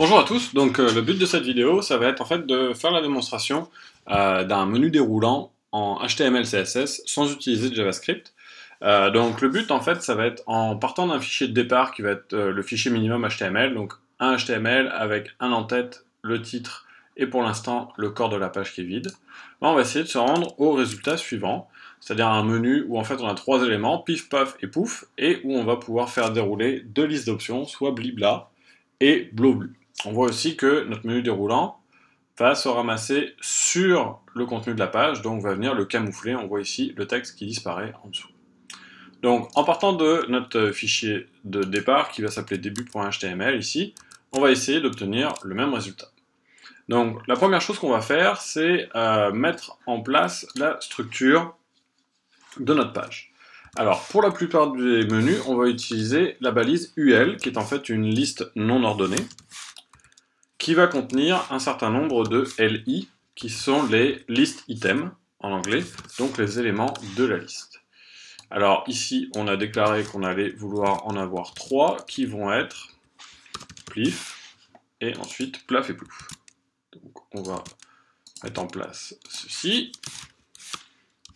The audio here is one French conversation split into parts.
Bonjour à tous, donc euh, le but de cette vidéo, ça va être en fait de faire la démonstration euh, d'un menu déroulant en HTML CSS sans utiliser de JavaScript. Euh, donc le but en fait, ça va être en partant d'un fichier de départ qui va être le fichier minimum HTML, donc un HTML avec un en-tête, le titre et pour l'instant le corps de la page qui est vide. on va essayer de se rendre au résultat suivant, c'est-à-dire un menu où en fait on a trois éléments, pif, paf et pouf, et où on va pouvoir faire dérouler deux listes d'options, soit blibla et bloblu. On voit aussi que notre menu déroulant va se ramasser sur le contenu de la page, donc va venir le camoufler. On voit ici le texte qui disparaît en dessous. Donc en partant de notre fichier de départ qui va s'appeler début.html ici, on va essayer d'obtenir le même résultat. Donc la première chose qu'on va faire, c'est euh, mettre en place la structure de notre page. Alors pour la plupart des menus, on va utiliser la balise UL, qui est en fait une liste non ordonnée qui va contenir un certain nombre de LI, qui sont les list items en anglais, donc les éléments de la liste. Alors ici, on a déclaré qu'on allait vouloir en avoir trois, qui vont être plif, et ensuite plaf et plouf. Donc on va mettre en place ceci,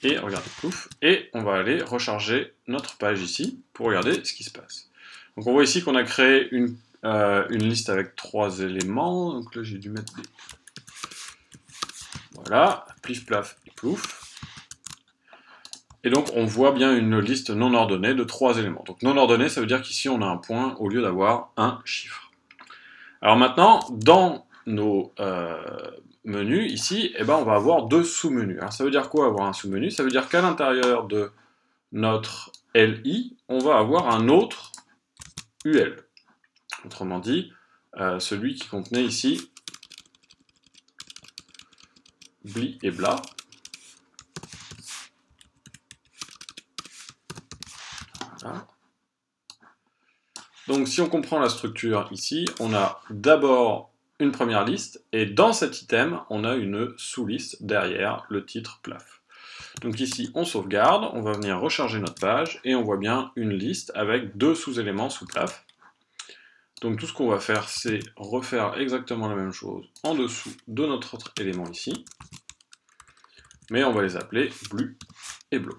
et regardez plouf, et on va aller recharger notre page ici, pour regarder ce qui se passe. Donc on voit ici qu'on a créé une euh, une liste avec trois éléments. Donc là, j'ai dû mettre des... Voilà, plif, plaf plouf. Et donc, on voit bien une liste non ordonnée de trois éléments. Donc, non ordonnée, ça veut dire qu'ici, on a un point au lieu d'avoir un chiffre. Alors maintenant, dans nos euh, menus, ici, eh ben, on va avoir deux sous-menus. Alors, ça veut dire quoi avoir un sous-menu? Ça veut dire qu'à l'intérieur de notre LI, on va avoir un autre UL. Autrement dit, euh, celui qui contenait ici bli et bla. Donc si on comprend la structure ici, on a d'abord une première liste, et dans cet item, on a une sous-liste derrière le titre plaf. Donc ici, on sauvegarde, on va venir recharger notre page, et on voit bien une liste avec deux sous-éléments sous plaf. Donc tout ce qu'on va faire, c'est refaire exactement la même chose en dessous de notre autre élément ici. Mais on va les appeler bleu et bleu.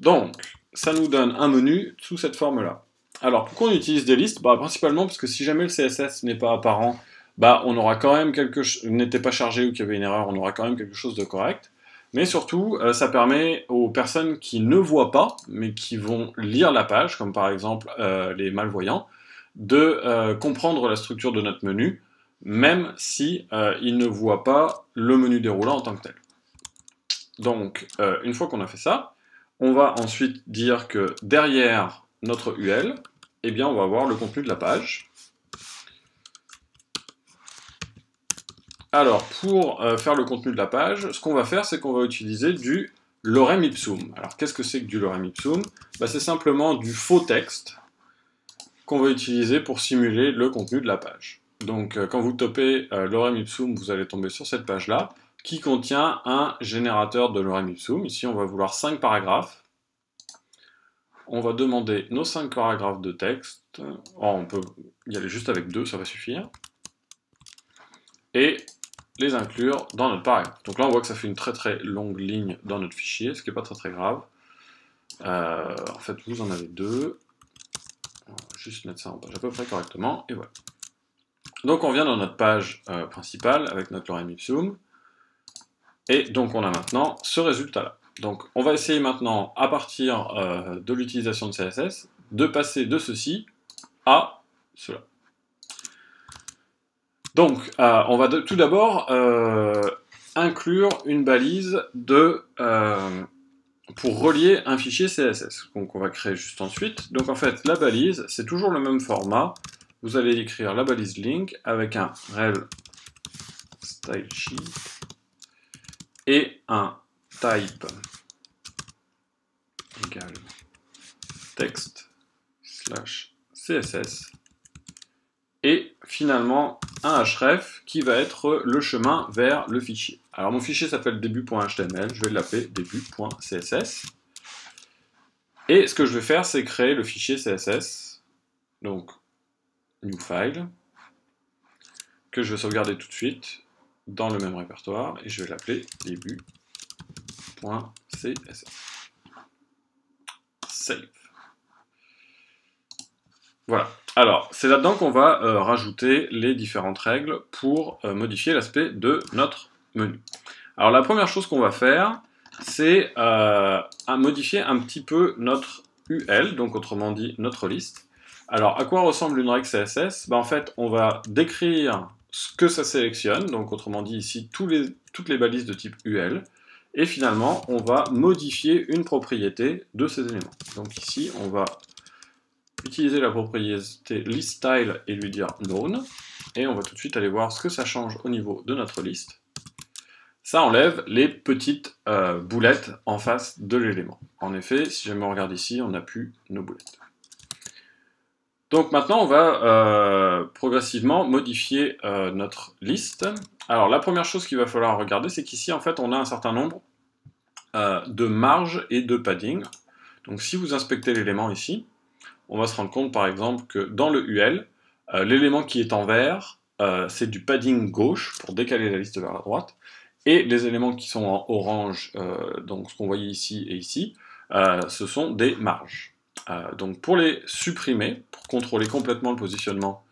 Donc, ça nous donne un menu sous cette forme-là. Alors, pourquoi on utilise des listes? Bah, Principalement parce que si jamais le CSS n'est pas apparent, bah, on aura quand même quelque n'était pas chargé ou qu'il y avait une erreur, on aura quand même quelque chose de correct. Mais surtout, euh, ça permet aux personnes qui ne voient pas, mais qui vont lire la page, comme par exemple euh, les malvoyants, de euh, comprendre la structure de notre menu, même si ils ne voient pas le menu déroulant en tant que tel. Donc, une fois qu'on a fait ça, on va ensuite dire que derrière notre UL, eh bien, on va avoir le contenu de la page. Alors, pour euh, faire le contenu de la page, ce qu'on va faire, c'est qu'on va utiliser du lorem ipsum. Alors, qu'est-ce que c'est que du lorem ipsum? Bah, C'est simplement du faux texte qu'on va utiliser pour simuler le contenu de la page. Donc, euh, quand vous topez euh, lorem ipsum, vous allez tomber sur cette page-là, qui contient un générateur de lorem ipsum. Ici, on va vouloir 5 paragraphes. On va demander nos 5 paragraphes de texte. Oh, on peut y aller juste avec 2, ça va suffire. Et les inclure dans notre paragraphe. Donc là, on voit que ça fait une très très longue ligne dans notre fichier, ce qui n'est pas très très grave. Euh, en fait, vous en avez deux. On va juste mettre ça en page à peu près correctement, et voilà. Donc on vient dans notre page euh, principale avec notre lorem ipsum, et donc on a maintenant ce résultat-là. Donc on va essayer maintenant, à partir euh, de l'utilisation de CSS, de passer de ceci à cela. Donc, euh, on va tout d'abord euh, inclure une balise de, euh, pour relier un fichier CSS. Donc, on va créer juste ensuite. Donc, en fait, la balise, c'est toujours le même format. Vous allez écrire la balise link avec un rel style sheet et un type égal text slash css finalement un href qui va être le chemin vers le fichier. Alors mon fichier s'appelle début.html, je vais l'appeler début.css. Et ce que je vais faire, c'est créer le fichier CSS. Donc new file, que je vais sauvegarder tout de suite dans le même répertoire, et je vais l'appeler début.css. Save. Voilà. Alors, c'est là-dedans qu'on va euh, rajouter les différentes règles pour euh, modifier l'aspect de notre menu. Alors, la première chose qu'on va faire, c'est euh, modifier un petit peu notre UL, donc autrement dit notre liste. Alors, à quoi ressemble une règle CSS ben, En fait, on va décrire ce que ça sélectionne, donc autrement dit ici toutes les balises de type UL, et finalement, on va modifier une propriété de ces éléments. Donc ici, on va utiliser la propriété listStyle et lui dire known, et on va tout de suite aller voir ce que ça change au niveau de notre liste. Ça enlève les petites euh, boulettes en face de l'élément. En effet, si jamais on regarde ici, on n'a plus nos boulettes. Donc maintenant, on va euh, progressivement modifier euh, notre liste. Alors la première chose qu'il va falloir regarder, c'est qu'ici, en fait, on a un certain nombre de marges et de padding. Donc si vous inspectez l'élément ici, on va se rendre compte par exemple que dans le UL, euh, l'élément qui est en vert, euh, c'est du padding gauche pour décaler la liste vers la droite, et les éléments qui sont en orange, euh, donc ce qu'on voyait ici et ici, ce sont des marges. donc pour les supprimer, pour contrôler complètement le positionnement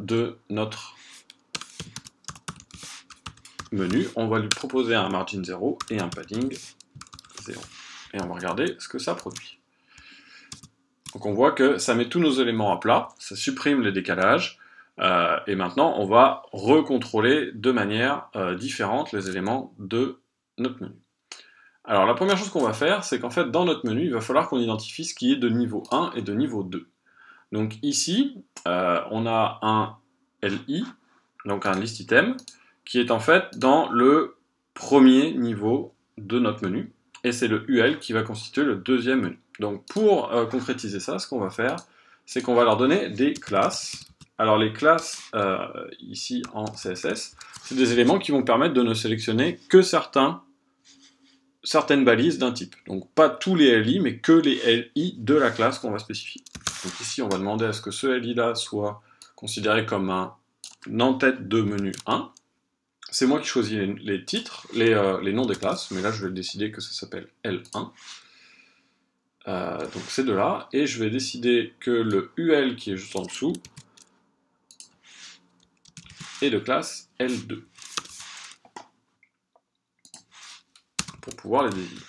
de notre menu, on va lui proposer un margin 0 et un padding 0. Et on va regarder ce que ça produit. Donc on voit que ça met tous nos éléments à plat, ça supprime les décalages, euh, et maintenant on va recontrôler de manière euh, différente les éléments de notre menu. Alors la première chose qu'on va faire, c'est qu'en fait dans notre menu, il va falloir qu'on identifie ce qui est de niveau 1 et de niveau 2. Donc ici, euh, on a un LI, donc un list item, qui est en fait dans le premier niveau de notre menu, et c'est le UL qui va constituer le deuxième menu. Donc pour euh, concrétiser ça, ce qu'on va faire, c'est qu'on va leur donner des classes. Alors les classes, euh, ici en CSS, c'est des éléments qui vont permettre de ne sélectionner que certains, certaines balises d'un type. Donc pas tous les LI, mais que les LI de la classe qu'on va spécifier. Donc ici, on va demander à ce que ce LI-là soit considéré comme un en-tête de menu 1. C'est moi qui choisis les, titres, euh, les, noms des classes, mais là je vais décider que ça s'appelle L1. Euh, donc ces deux-là, et je vais décider que le UL qui est juste en dessous est de classe L2. Pour pouvoir les désigner.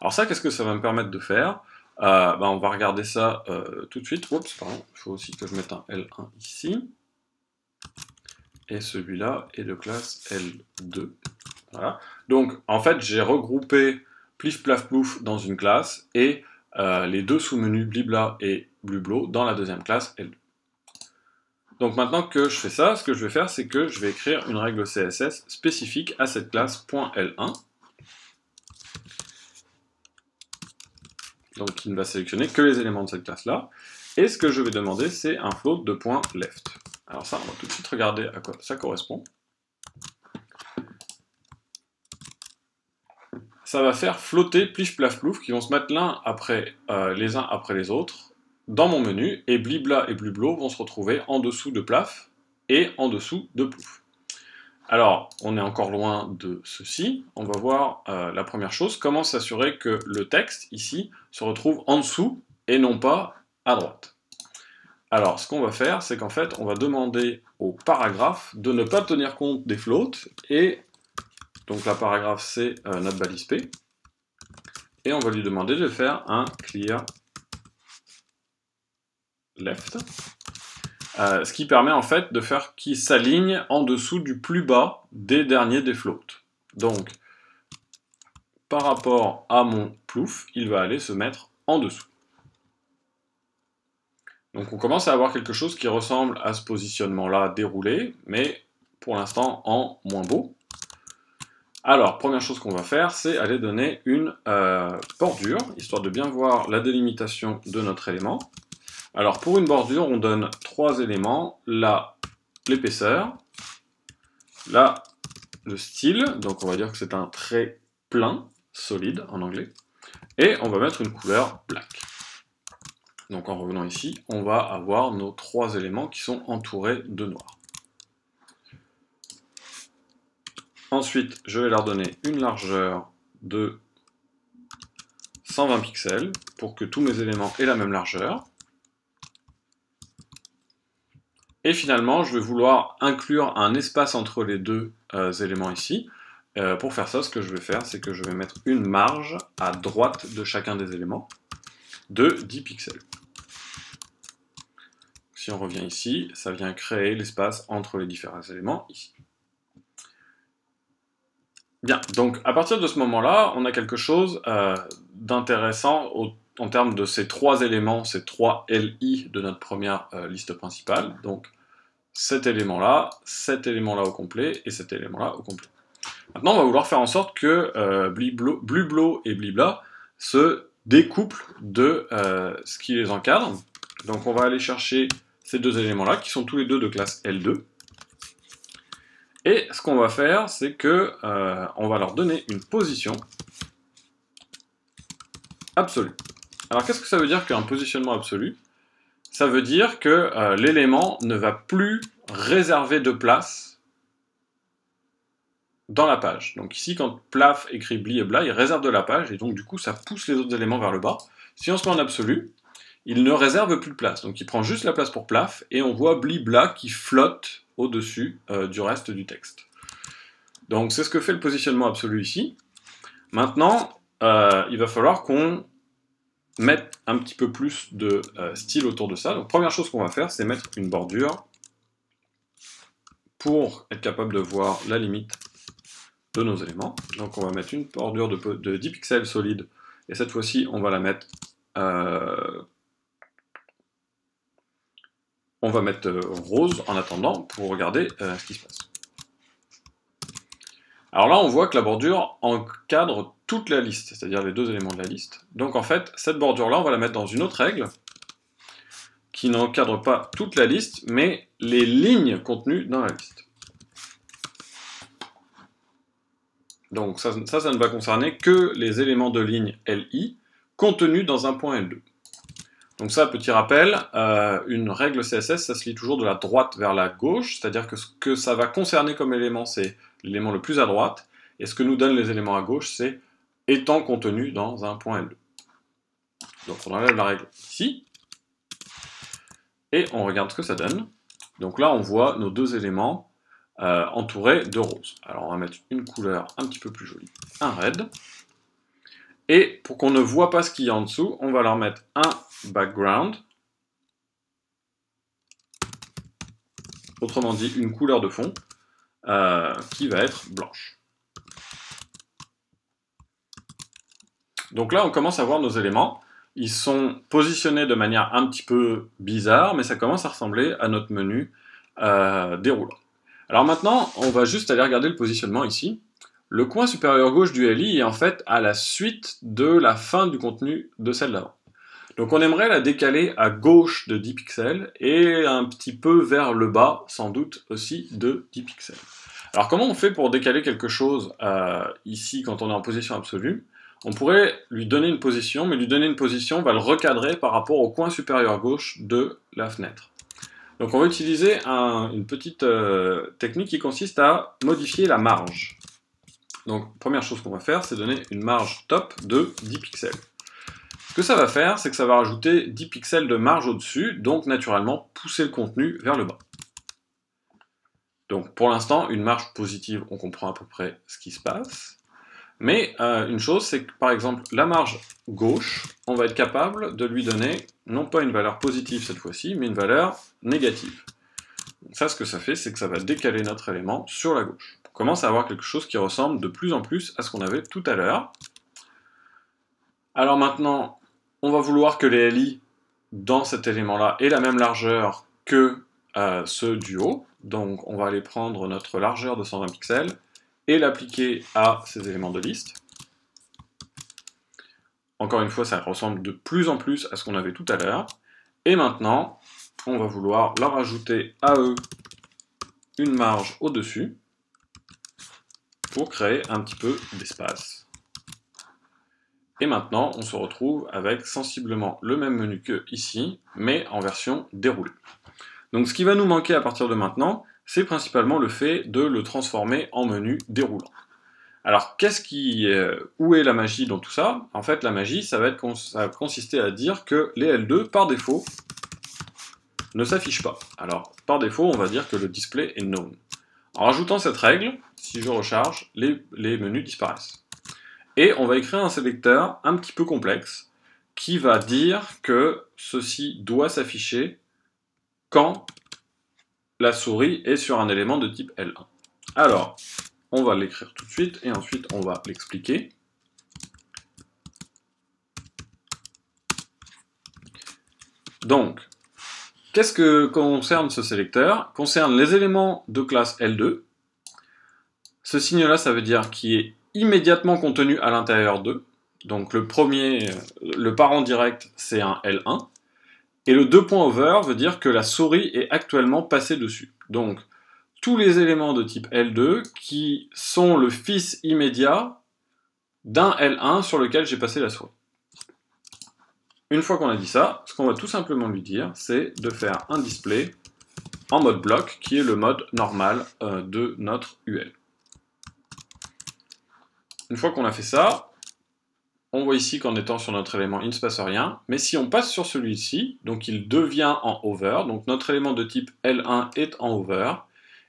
Alors ça, qu'est-ce que ça va me permettre de faire? Ben, On va regarder ça euh, tout de suite. Oups, pardon, il faut aussi que je mette un L1 ici. Et celui-là est de classe L2. Voilà. Donc, en fait, j'ai regroupé plif plaf plouf dans une classe et euh, les deux sous-menus blibla et blublo dans la deuxième classe L2. Donc maintenant que je fais ça, ce que je vais faire, c'est que je vais écrire une règle CSS spécifique à cette classe .l1. Donc qui ne va sélectionner que les éléments de cette classe-là. Et ce que je vais demander, c'est un float de .left. Alors ça, on va tout de suite regarder à quoi ça correspond. Ça va faire flotter pliche plaf plouf qui vont se mettre l'un après euh, les uns après les autres dans mon menu et blibla et blublo vont se retrouver en dessous de plaf et en dessous de plouf. Alors, on est encore loin de ceci. On va voir euh, la première chose, comment s'assurer que le texte, ici, se retrouve en dessous et non pas à droite? Alors, ce qu'on va faire, c'est qu'en fait, on va demander au paragraphe de ne pas tenir compte des floats et donc la paragraphe c'est euh, notre balise P. Et on va lui demander de faire un clear left. Euh, ce qui permet en fait de faire qu'il s'aligne en dessous du plus bas des derniers des floats. Donc, par rapport à mon plouf, il va aller se mettre en dessous. Donc on commence à avoir quelque chose qui ressemble à ce positionnement-là déroulé, mais pour l'instant en moins beau. Alors, première chose qu'on va faire, c'est aller donner une euh, bordure, histoire de bien voir la délimitation de notre élément. Alors, pour une bordure, on donne trois éléments, là, l'épaisseur, là, le style, donc on va dire que c'est un trait plein, solide en anglais, et on va mettre une couleur black. Donc en revenant ici, on va avoir nos trois éléments qui sont entourés de noir. Ensuite, je vais leur donner une largeur de 120 pixels pour que tous mes éléments aient la même largeur. Et finalement, je vais vouloir inclure un espace entre les deux euh, éléments ici. Euh, pour faire ça, ce que je vais faire, c'est que je vais mettre une marge à droite de chacun des éléments de 10 pixels. Si on revient ici, ça vient créer l'espace entre les différents éléments ici. Bien, donc à partir de ce moment-là, on a quelque chose euh, d'intéressant en termes de ces trois éléments, ces trois LI de notre première euh, liste principale. Donc cet élément-là, cet élément-là au complet et cet élément-là au complet. Maintenant, on va vouloir faire en sorte que euh, Blublo et Blibla se découplent de euh, ce qui les encadre. Donc on va aller chercher ces deux éléments-là, qui sont tous les deux de classe L2. Et ce qu'on va faire, c'est que euh, on va leur donner une position absolue. Alors qu'est-ce que ça veut dire qu'un positionnement absolu? Ça veut dire que euh, l'élément ne va plus réserver de place dans la page. Donc ici, quand plaf écrit bli et bla, il réserve de la page, et donc du coup, ça pousse les autres éléments vers le bas. Si on se met en absolu, il ne réserve plus de place. Donc il prend juste la place pour plaf, et on voit bli bla qui flotte au-dessus euh, du reste du texte. Donc c'est ce que fait le positionnement absolu ici. Maintenant, euh, il va falloir qu'on mette un petit peu plus de euh, style autour de ça. Donc première chose qu'on va faire, c'est mettre une bordure pour être capable de voir la limite de nos éléments. Donc on va mettre une bordure de, de 10 pixels solide, et cette fois-ci on va la mettre on va mettre euh, rose en attendant pour regarder euh, ce qui se passe. Alors là, on voit que la bordure encadre toute la liste, c'est-à-dire les deux éléments de la liste. Donc en fait, cette bordure-là, on va la mettre dans une autre règle qui n'encadre pas toute la liste, mais les lignes contenues dans la liste. Donc ça, ça, ça ne va concerner que les éléments de ligne LI contenus dans un point L2. Donc ça, petit rappel, euh, une règle CSS, ça se lit toujours de la droite vers la gauche, c'est-à-dire que ce que ça va concerner comme élément, c'est l'élément le plus à droite, et ce que nous donnent les éléments à gauche, c'est étant contenu dans un point L2. Donc on enlève la règle ici, et on regarde ce que ça donne. Donc là, on voit nos deux éléments euh, entourés de rose. Alors on va mettre une couleur un petit peu plus jolie, un red. Et pour qu'on ne voit pas ce qu'il y a en dessous, on va leur mettre un background. Autrement dit, une couleur de fond euh, qui va être blanche. Donc là, on commence à voir nos éléments. Ils sont positionnés de manière un petit peu bizarre, mais ça commence à ressembler à notre menu euh, déroulant. Alors maintenant, on va juste aller regarder le positionnement ici. Le coin supérieur gauche du LI est en fait à la suite de la fin du contenu de celle d'avant. Donc on aimerait la décaler à gauche de 10 pixels et un petit peu vers le bas, sans doute aussi de 10 pixels. Alors comment on fait pour décaler quelque chose euh, ici quand on est en position absolue? On pourrait lui donner une position, mais lui donner une position va le recadrer par rapport au coin supérieur gauche de la fenêtre. Donc on va utiliser une petite euh, technique qui consiste à modifier la marge. Donc première chose qu'on va faire, c'est donner une marge top de 10 pixels. Ce que ça va faire, c'est que ça va rajouter 10 pixels de marge au-dessus, donc naturellement pousser le contenu vers le bas. Donc pour l'instant, une marge positive, on comprend à peu près ce qui se passe. Mais euh, une chose, c'est que par exemple, la marge gauche, on va être capable de lui donner non pas une valeur positive cette fois-ci, mais une valeur négative. Ça, ce que ça fait, c'est que ça va décaler notre élément sur la gauche. Commence à avoir quelque chose qui ressemble de plus en plus à ce qu'on avait tout à l'heure. Alors maintenant, on va vouloir que les LI dans cet élément-là aient la même largeur que euh, ceux du haut. Donc on va aller prendre notre largeur de 120 pixels et l'appliquer à ces éléments de liste. Encore une fois, ça ressemble de plus en plus à ce qu'on avait tout à l'heure. Et maintenant, on va vouloir leur ajouter à eux une marge au-dessus pour créer un petit peu d'espace. Et maintenant, on se retrouve avec sensiblement le même menu que ici, mais en version déroulée. Donc ce qui va nous manquer à partir de maintenant, c'est principalement le fait de le transformer en menu déroulant. Alors, qu'est-ce qui, euh, où est la magie dans tout ça? En fait, la magie, ça va, être, ça va consister à dire que les L2, par défaut, ne s'affichent pas. Alors, par défaut, on va dire que le display est known. En rajoutant cette règle, si je recharge, les, menus disparaissent. Et on va écrire un sélecteur un petit peu complexe qui va dire que ceci doit s'afficher quand la souris est sur un élément de type L1. Alors, on va l'écrire tout de suite et ensuite on va l'expliquer. Donc, qu'est-ce que concerne ce sélecteur? Concerne les éléments de classe L2. Ce signe-là, ça veut dire qu'il est immédiatement contenu à l'intérieur d'eux. Donc le premier, le parent direct, c'est un L1. Et le 2.over veut dire que la souris est actuellement passée dessus. Donc, tous les éléments de type L2 qui sont le fils immédiat d'un L1 sur lequel j'ai passé la souris. Une fois qu'on a dit ça, ce qu'on va tout simplement lui dire, c'est de faire un display en mode bloc, qui est le mode normal euh, de notre UL. Une fois qu'on a fait ça, on voit ici qu'en étant sur notre élément, il ne se passe rien. Mais si on passe sur celui-ci, donc il devient en over, donc notre élément de type L1 est en over,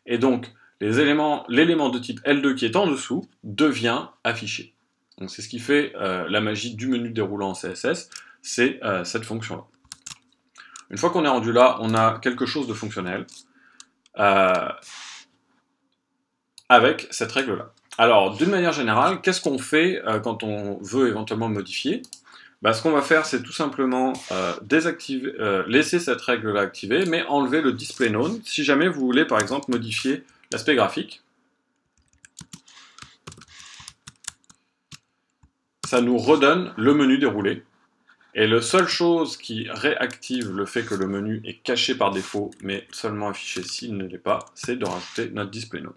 et donc l'élément de type L2 qui est en dessous devient affiché. Donc c'est ce qui fait euh, la magie du menu déroulant en CSS, c'est euh, cette fonction-là. Une fois qu'on est rendu là, on a quelque chose de fonctionnel euh, avec cette règle-là. Alors, d'une manière générale, qu'est-ce qu'on fait euh, quand on veut éventuellement modifier? Bah, Ce qu'on va faire, c'est tout simplement euh, désactiver, euh, laisser cette règle-là activée, mais enlever le display known si jamais vous voulez, par exemple, modifier l'aspect graphique. Ça nous redonne le menu déroulé. Et la seule chose qui réactive le fait que le menu est caché par défaut, mais seulement affiché s'il ne l'est pas, c'est de rajouter notre display known.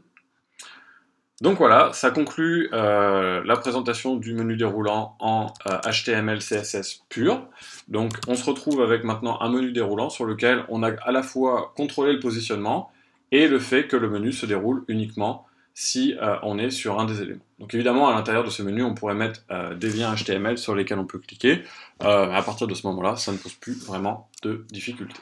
Donc voilà, ça conclut euh, la présentation du menu déroulant en HTML, euh, CSS pur. Donc on se retrouve avec maintenant un menu déroulant sur lequel on a à la fois contrôlé le positionnement et le fait que le menu se déroule uniquement si euh, on est sur un des éléments. Donc évidemment, à l'intérieur de ce menu, on pourrait mettre des liens HTML sur lesquels on peut cliquer. à partir de ce moment-là, ça ne pose plus vraiment de difficultés.